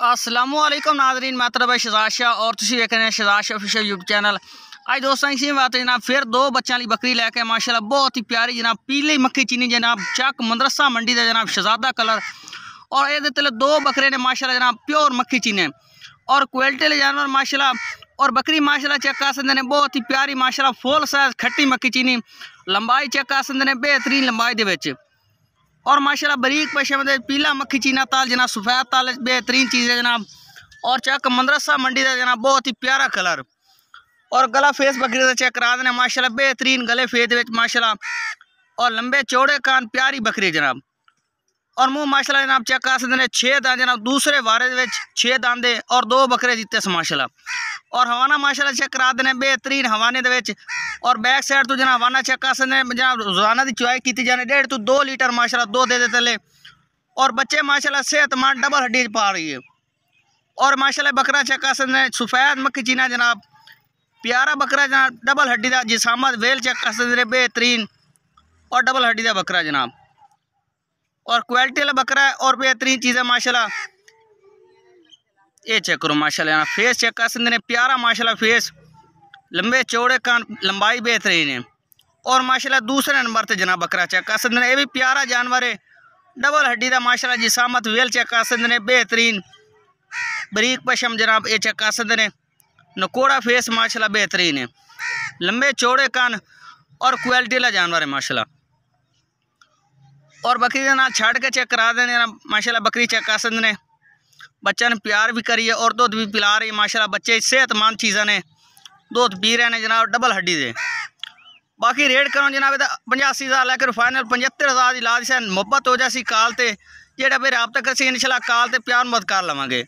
السلام علیکم ناظرین میں طرف شہزاد شاہ اور تسی دیکھ رہے ہیں Shahzad Shah official YouTube channel آج دوستاں اسی بات ہے جناب پھر دو بچوں والی بکری لے کے ماشاءاللہ بہت ہی پیاری جناب پیلی مکھی چینی جناب چک مدرسہ منڈی دا جناب شہزادہ کلر اور یہ تلے دو بکرے نے ماشاءاللہ جناب پیور مکھی چینے اور کوالٹی لے جانور ماشاءاللہ اور بکری ماشاءاللہ چیک کر سکتے ہیں بہت ہی پیاری ماشاءاللہ فول سائز کھٹی مکھی چینی لمبائی چیک کر سکتے ہیں بہترین لمبائی دے وچ اور ماشاءاللہ بریک پیشے میں پیلا مکھی چینا تال جناب، سفید تال، بہترین چیز ہے جناب۔ اور چیک مدرسہ منڈی دا جناب، بہت ہی پیارا کلر۔ اور گلا فیس بکری دا چیک کرا دینے ماشاءاللہ بہترین گلے فیس وچ ماشاءاللہ۔ اور لمبے چوڑے کان پیاری بکری جناب۔ اور منہ ماشاءاللہ جناب چیک کر سکتے ہیں، چھ دان جناب، دوسرے وارے دے وچ چھ داندے اور دو بکرے جیتے سے ماشاءاللہ۔ اور ہوانا ماشاءاللہ چیک کرا دینے بہترین ہوانے دے وچ اور بیک سائڈ تو جناب ہوانا چیک کر جناب روزانہ دی چوائی کیتی جانے، ڈیڑھ تو دو لیٹر ماشاءاللہ دو دے دیتے لے اور بچے ماشاءاللہ صحت مند ڈبل ہڈی پا رہی ہے۔ اور ماشاءاللہ بکرا چیک کر سفید مکھی چینا جناب۔ پیارا بکرا جناب، ڈبل ہڈی دا جسامت ویل چیک کر بہترین۔ اور ڈبل ہڈی دا بکرا جناب۔ اور کوالٹی والا بکرا ہے اور بہترین چیز ہے ماشاءاللہ۔ یہ چیک کرو ماشاءاللہ جناب فیس چیک کر سکتے ہیں پیارا ماشاءاللہ فیس۔ لمبے چوڑے کان لمبائی بہترین ہے اور ماشاءاللہ دوسرے نمبر تے جناب بکرا چیک کر سکتے ہیں۔ یہ بھی پیارا جانور ہے۔ ڈبل ہڈی دا ماشاءاللہ جی جسامت ویل چیک کر سکتے ہیں۔ بہترین بریک پشم جناب یہ چیک کر سکتے ہیں۔ نکوڑا فیس ماشاءاللہ بہترین ہے۔ لمبے چوڑے کان اور کوالٹی والا جانور ہے ماشاءاللہ۔ اور بکری کا نام چھڑ کے چیک کرا دینے ماشاءاللہ بکری چیک کر سکتے ہیں۔ بچہ نے پیار بھی کری ہے، اور دودھ بھی پلا رہی ہے۔ ماشاءاللہ بچے صحت مند چیزیں نے۔ دودھ پی رہے ہیں جناب ڈبل ہڈی دے باقی ریٹ کرو جناب پنجاسی ہزار لے کر فائنل پنجتر ہزار لا دی محبت ہو جائے کال تے جہاں پھر رابطہ کرسی انشاءاللہ کال تے پیار مت کر لواں گے